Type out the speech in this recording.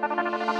Música